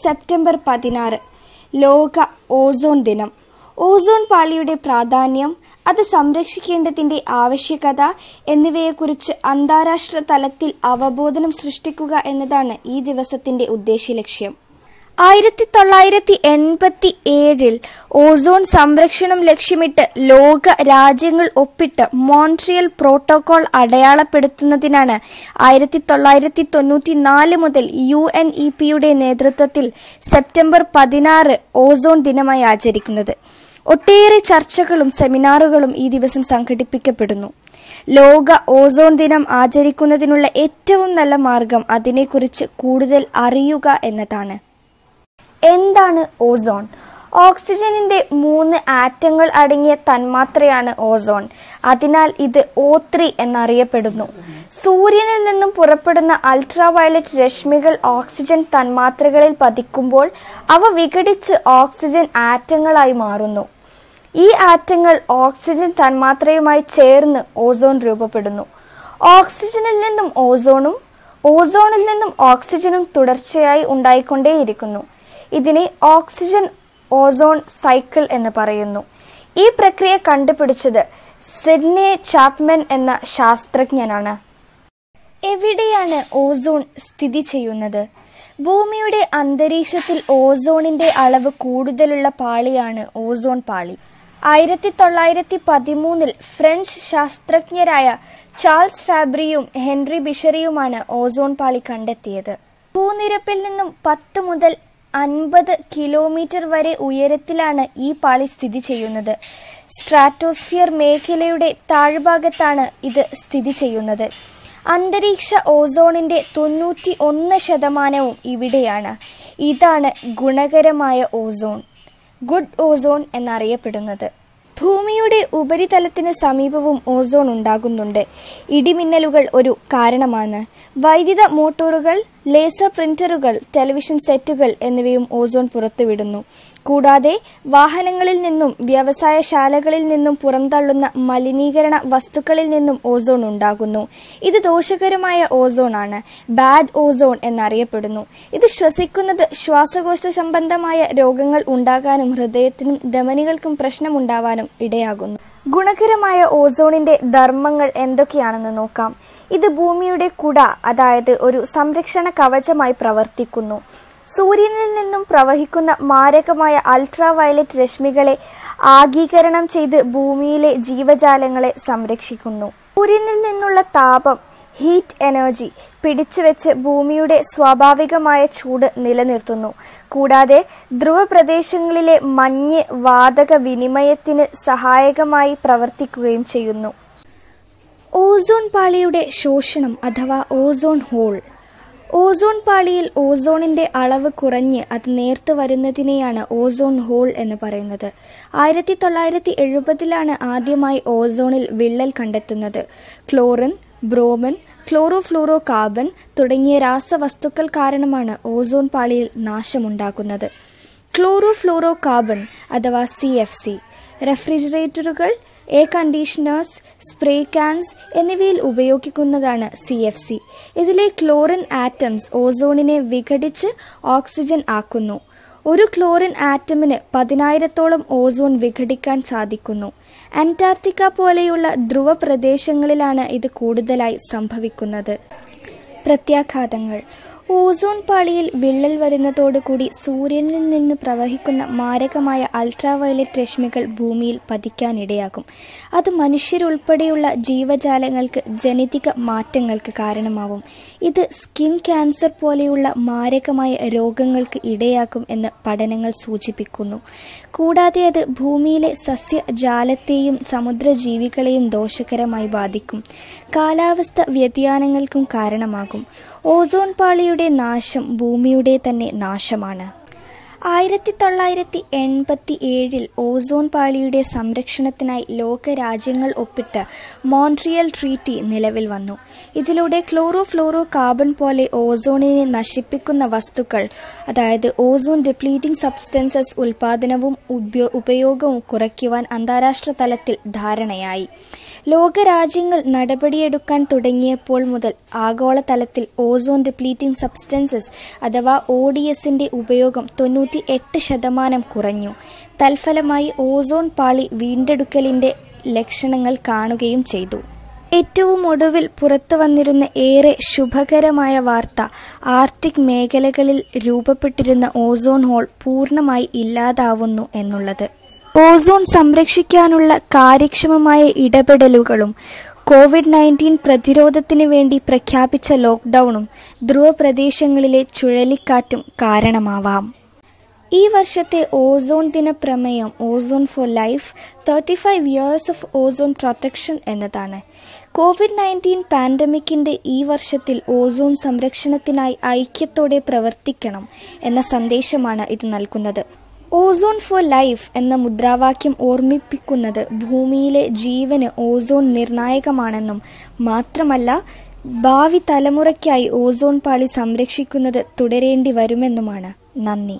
September പതിനാറ് ലോക ozone ദിനം. ഓസോൺ പാളിയുടെ പ്രാധാന്യം അത് സംരക്ഷിക്കേണ്ടതിന്റെ ആവശ്യകത എന്നിവയെക്കുറിച്ച് അന്താരാഷ്ട്ര തലത്തിൽ അവബോധനം സൃഷ്ടിക്കുക എന്നതാണ് ഈ ദിവസത്തിന്റെ ദിവസത്തിന്റെ ഉദ്ദേശ്യലക്ഷ്യം ആയിരത്തി തൊള്ളായിരത്തി എൺപത്തി ഏഴിൽ ഓസോൺ സംരക്ഷണം ലക്ഷ്യമിട്ട് ലോക രാജ്യങ്ങൾ ഒപ്പിട്ട് മോൺട്രിയൽ പ്രോട്ടോകോൾ അടയാളപ്പെടുത്തുന്നതിനാണ് ആയിരത്തി തൊള്ളായിരത്തി തൊണ്ണൂറ്റി നാല് മുതൽ യു എൻ ഇ പിയുടെ നേതൃത്വത്തിൽ സെപ്റ്റംബർ പതിനാറ് ഓസോൺ ദിനമായി ആചരിക്കുന്നത്. ഒട്ടേറെ ചർച്ചകളും സെമിനാറുകളും ഈ ദിവസം സംഘടിപ്പിക്കപ്പെടുന്നു. ലോക ഓസോൺ ദിനം ആചരിക്കുന്നതിനുള്ള ഏറ്റവും നല്ല മാർഗം അതിനെക്കുറിച്ച് കൂടുതൽ അറിയുക എന്നതാണ്. എന്താണ് ഓസോൺ? ഓക്സിജനിന്റെ മൂന്ന് ആറ്റങ്ങൾ അടങ്ങിയ തന്മാത്രയാണ് ഓസോൺ. അതിനാൽ ഇത് ഓ ത്രീ എന്നറിയപ്പെടുന്നു. സൂര്യനിൽ നിന്നും പുറപ്പെടുന്ന അൾട്രാ വയലറ്റ് രശ്മികൾ ഓക്സിജൻ തന്മാത്രകളിൽ പതിക്കുമ്പോൾ അവ വിഘടിച്ച് ഓക്സിജൻ ആറ്റങ്ങളായി മാറുന്നു. ഈ ആറ്റങ്ങൾ ഓക്സിജൻ തന്മാത്രയുമായി ചേർന്ന് ഓസോൺ രൂപപ്പെടുന്നു. ഓക്സിജനിൽ നിന്നും ഓസോണും ഓസോണിൽ നിന്നും ഓക്സിജനും തുടർച്ചയായി ഉണ്ടായിക്കൊണ്ടേയിരിക്കുന്നു. ഇതിനെ ഓക്സിജൻ ഓസോൺ സൈക്കിൾ എന്ന് പറയുന്നു. ഈ പ്രക്രിയ കണ്ടുപിടിച്ചത് സിഡ്നെ ചാപ്മൻ എന്ന ശാസ്ത്രജ്ഞനാണ്. എവിടെയാണ് ഓസോൺ സ്ഥിതി ചെയ്യുന്നത്? ഭൂമിയുടെ അന്തരീക്ഷത്തിൽ ഓസോണിന്റെ അളവ് കൂടുതലുള്ള പാളിയാണ് ഓസോൺ പാളി. ആയിരത്തി തൊള്ളായിരത്തി പതിമൂന്നിൽ ഫ്രഞ്ച് ശാസ്ത്രജ്ഞരായ ചാൾസ് ഫാബ്രിയും ഹെൻറി ബിഷറിയുമാണ് ഓസോൺ പാളി കണ്ടെത്തിയത്. ഭൂനിരപ്പിൽ നിന്നും പത്ത് മുതൽ അൻപത് കിലോമീറ്റർ വരെ ഉയരത്തിലാണ് ഈ പാളി സ്ഥിതി ചെയ്യുന്നത്. സ്ട്രാറ്റോസ്ഫിയർ മേഖലയുടെ താഴ്ഭാഗത്താണ് ഇത് സ്ഥിതി ചെയ്യുന്നത്. അന്തരീക്ഷ ഓസോണിന്റെ തൊണ്ണൂറ്റി ഒന്ന് ശതമാനവും ഇവിടെയാണ്. ഇതാണ് ഗുണകരമായ ഓസോൺ. ഗുഡ് ഓസോൺ എന്നറിയപ്പെടുന്നത്. ഭൂമിയുടെ ഉപരിതലത്തിന് സമീപവും ഓസോൺ ഉണ്ടാകുന്നുണ്ട്. ഇടിമിന്നലുകൾ ഒരു കാരണമാണ്. വൈദ്യുത മോട്ടോറുകൾ ലേസർ പ്രിന്ററുകൾ ടെലിവിഷൻ സെറ്റുകൾ എന്നിവയും ഓസോൺ പുറത്തുവിടുന്നു. കൂടാതെ വാഹനങ്ങളിൽ നിന്നും വ്യവസായശാലകളിൽ നിന്നും പുറന്തള്ളുന്ന മലിനീകരണ വസ്തുക്കളിൽ നിന്നും ഓസോൺ ഉണ്ടാകുന്നു. ഇത് ദോഷകരമായ ഓസോൺ ആണ് ബാഡ് ഓസോൺ എന്നറിയപ്പെടുന്നു. ഇത് ശ്വസിക്കുന്നത് ശ്വാസകോശ സംബന്ധമായ രോഗങ്ങൾ ഉണ്ടാകാനും ഹൃദയത്തിനും ധമനികൾക്കും പ്രശ്നമുണ്ടാവാനും ഇടയാകുന്നു. ഗുണകരമായ ഓസോണിന്റെ ധർമ്മങ്ങൾ എന്തൊക്കെയാണെന്ന് നോക്കാം. ഇത് ഭൂമിയുടെ കുട അതായത് ഒരു സംരക്ഷണ കവചമായി പ്രവർത്തിക്കുന്നു. സൂര്യനിൽ നിന്നും പ്രവഹിക്കുന്ന മാരകമായ അൾട്രാ വയലറ്റ് രശ്മികളെ ആഗീകരണം ചെയ്ത് ഭൂമിയിലെ ജീവജാലങ്ങളെ സംരക്ഷിക്കുന്നു. സൂര്യനിൽ നിന്നുള്ള താപം ഹീറ്റ് എനർജി പിടിച്ചുവെച്ച് ഭൂമിയുടെ സ്വാഭാവികമായ ചൂട് നിലനിർത്തുന്നു. കൂടാതെ ധ്രുവപ്രദേശങ്ങളിലെ മഞ്ഞ് വാതക വിനിമയത്തിന് സഹായകമായി പ്രവർത്തിക്കുകയും ചെയ്യുന്നു. ഓസോൺ പാളിയുടെ ശോഷണം അഥവാ ഓസോൺ ഹോൾ ഓസോൺ പാളിയിൽ ഓസോണിന്റെ അളവ് കുറഞ്ഞ് അത് നേർത്ത് വരുന്നതിനെയാണ് ഓസോൺ ഹോൾ എന്ന് പറയുന്നത്. ആയിരത്തി തൊള്ളായിരത്തി എഴുപതിലാണ് ആദ്യമായി ഓസോണിൽ വിള്ളൽ കണ്ടെത്തുന്നത്. ക്ലോറിൻ ബ്രോമൻ ക്ലോറോഫ്ലൂറോ കാർബൺ തുടങ്ങിയ രാസവസ്തുക്കൾ കാരണമാണ് ഓസോൺ പാളിയിൽ നാശമുണ്ടാക്കുന്നത് ക്ലോറോഫ്ലൂറോ കാർബൺ അഥവാ സി എഫ് സി റെഫ്രിജറേറ്ററുകൾ എയർ കണ്ടീഷണേഴ്സ് സ്പ്രേ കാൻസ് എന്നിവയിൽ ഉപയോഗിക്കുന്നതാണ് സി എഫ് സി ഇതിലെ ക്ലോറിൻ ആറ്റംസ് ഓസോണിനെ വിഘടിച്ച് ഓക്സിജൻ ആക്കുന്നു. ഒരു ക്ലോറിൻ ആറ്റമിന് പതിനായിരത്തോളം ഓസോൺ വിഘടിക്കാൻ സാധിക്കുന്നു. അന്റാർട്ടിക്ക പോലെയുള്ള ധ്രുവ പ്രദേശങ്ങളിലാണ് ഇത് കൂടുതലായി സംഭവിക്കുന്നത്. പ്രത്യാഘാതങ്ങൾ. ഓസോൺ പാളിയിൽ വിള്ളൽ വരുന്നതോടുകൂടി സൂര്യനിൽ നിന്ന് പ്രവഹിക്കുന്ന മാരകമായ അൾട്രാവയലറ്റ് രശ്മികൾ ഭൂമിയിൽ പതിക്കാനിടയാകും. അത് മനുഷ്യരുൾപ്പെടെയുള്ള ജീവജാലങ്ങൾക്ക് ജനിതക മാറ്റങ്ങൾക്ക് കാരണമാവും. ഇത് സ്കിൻ ക്യാൻസർ പോലെയുള്ള മാരകമായ രോഗങ്ങൾക്ക് ഇടയാക്കും എന്ന് പഠനങ്ങൾ സൂചിപ്പിക്കുന്നു. കൂടാതെ അത് ഭൂമിയിലെ സസ്യജാലത്തെയും സമുദ്രജീവികളെയും ദോഷകരമായി ബാധിക്കും. കാലാവസ്ഥ വ്യതിയാനങ്ങൾക്കും കാരണമാകും. ഓസോൺ പാളിയുടെ നാശം ഭൂമിയുടെ തന്നെ നാശമാണ്. ആയിരത്തി തൊള്ളായിരത്തി എൺപത്തി ഏഴിൽ ഓസോൺ പാളിയുടെ സംരക്ഷണത്തിനായി ലോക രാജ്യങ്ങൾ ഒപ്പിട്ട് മോൺട്രിയൽ ട്രീറ്റി നിലവിൽ വന്നു. ഇതിലൂടെ ക്ലോറോ ഫ്ലോറോ കാർബൺ പോലെ ഓസോണിനെ നശിപ്പിക്കുന്ന വസ്തുക്കൾ അതായത് ഓസോൺ ഡിപ്ലീറ്റിംഗ് സബ്സ്റ്റൻസസ് ഉൽപാദനവും ഉപയോഗവും കുറയ്ക്കുവാൻ അന്താരാഷ്ട്ര തലത്തിൽ ധാരണയായി. ലോകരാജ്യങ്ങൾ നടപടിയെടുക്കാൻ തുടങ്ങിയപ്പോൾ മുതൽ ആഗോളതലത്തിൽ ഓസോൺ ഡിപ്ലീറ്റിംഗ് സബ്സ്റ്റൻസസ് അഥവാ ഒ ഡി എസിന്റെ ഉപയോഗം തൊണ്ണൂറ്റി എട്ട് ശതമാനം കുറഞ്ഞു. തൽഫലമായി ഓസോൺ പാളി വീണ്ടെടുക്കലിന്റെ ലക്ഷണങ്ങൾ കാണുകയും ചെയ്തു. ഏറ്റവും ഒടുവിൽ പുറത്തു വന്നിരുന്ന ഏറെ ശുഭകരമായ വാർത്ത ആർട്ടിക് മേഖലകളിൽ രൂപപ്പെട്ടിരുന്ന ഓസോൺ ഹോൾ പൂർണമായി ഇല്ലാതാവുന്നു എന്നുള്ളത്. ഓസോൺ സംരക്ഷിക്കാനുള്ള കാര്യക്ഷമമായ ഇടപെടലുകളും കോവിഡ് നയന്റീൻ പ്രതിരോധത്തിന് വേണ്ടി പ്രഖ്യാപിച്ച ലോക്ക്ഡൌണും ധ്രുവ പ്രദേശങ്ങളിലെ ചുഴലിക്കാറ്റും കാരണമാവാം. ഈ വർഷത്തെ ഓസോൺ ദിന പ്രമേയം ozone for life thirty five years of ozone protection എന്നതാണ്. കോവിഡ് നയന്റീൻ പാൻഡമിക്കിന്റെ ഈ വർഷത്തിൽ ഓസോൺ സംരക്ഷണത്തിനായി ഐക്യത്തോടെ പ്രവർത്തിക്കണം എന്ന സന്ദേശമാണ് ഇത് നൽകുന്നത്. ഓസോൺ ഫോർ ലൈഫ് എന്ന മുദ്രാവാക്യം ഓർമ്മിപ്പിക്കുന്നത് ഭൂമിയിലെ ജീവന് ഓസോൺ നിർണായകമാണെന്നും മാത്രമല്ല ഭാവി തലമുറയ്ക്കായി ഓസോൺ പാളി സംരക്ഷിക്കുന്നത് തുടരേണ്ടി വരുമെന്നുമാണ്. നന്ദി.